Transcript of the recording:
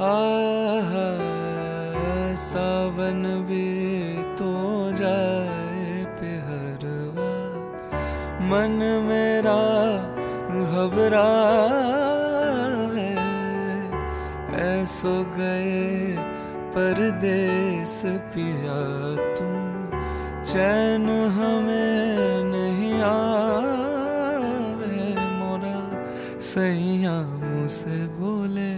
आह, सावन भी तो जाए पिहरवा। मन मेरा घबरा ऐसो गए परदेस पिया तुम चैन हमें नहीं आवे, मोरा सैया मुझसे बोले